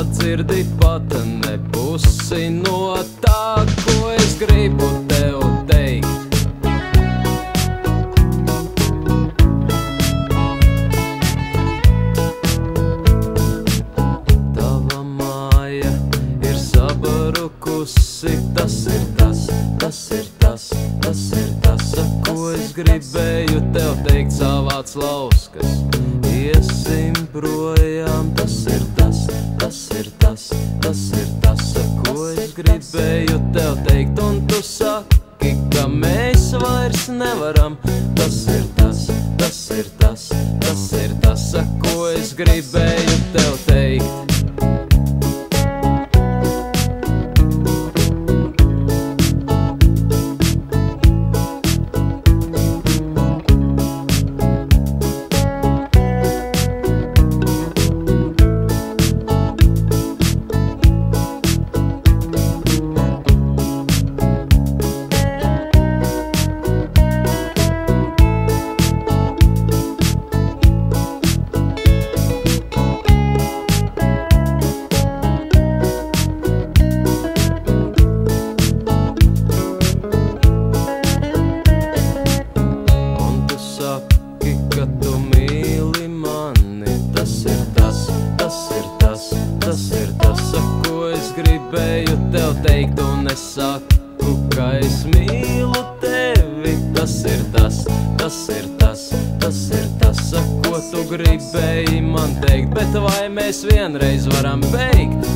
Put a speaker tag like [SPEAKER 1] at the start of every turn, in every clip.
[SPEAKER 1] tad dzirdi pat ne pusi no tā, ko es gribu tev teikt. Tava māja ir sabarukusi, tas ir tas, tas ir tas, tas ir tas, ko es gribēju tev teikt, savāds lauskas. Iesim projām, tas ir tas, ir tas, tas ir tas, ko es gribēju tev teikt, un tu saki, ka mēs vairs nevaram. Tas ir tas, tas ir tas, tas ir tas, ko es gribēju tev teikt. Gribēju tev teikt. Un es saku, ka es mīlu tevi. Tas ir tas, tas ir tas, tas ir tas, ko tu gribēji man teikt. Bet vai mēs vienreiz varam beigt?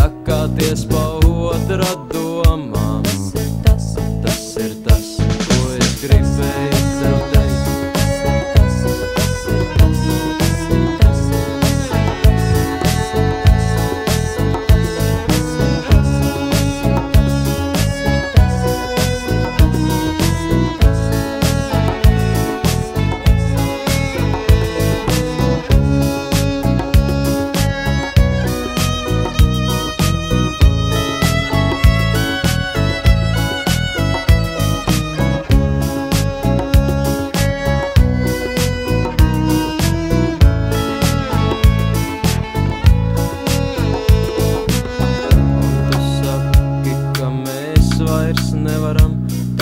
[SPEAKER 1] Rakāties pa otra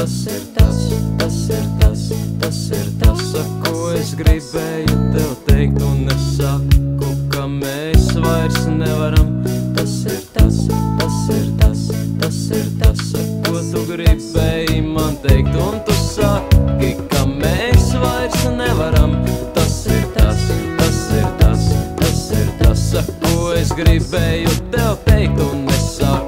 [SPEAKER 2] tas ir tas,
[SPEAKER 1] tas ir tas,
[SPEAKER 2] tas ir tas, ko es gribēju tev teikt un
[SPEAKER 1] es saku, ka mēs vairs nevaram. Tas ir tas, tas ir tas, tas ir tas, ko tu gribēji man teikt un tu saki, ka mēs vairs nevaram. Tas ir tas, tas ir tas, tas ir tas, ko es gribēju tev teikt un es saku.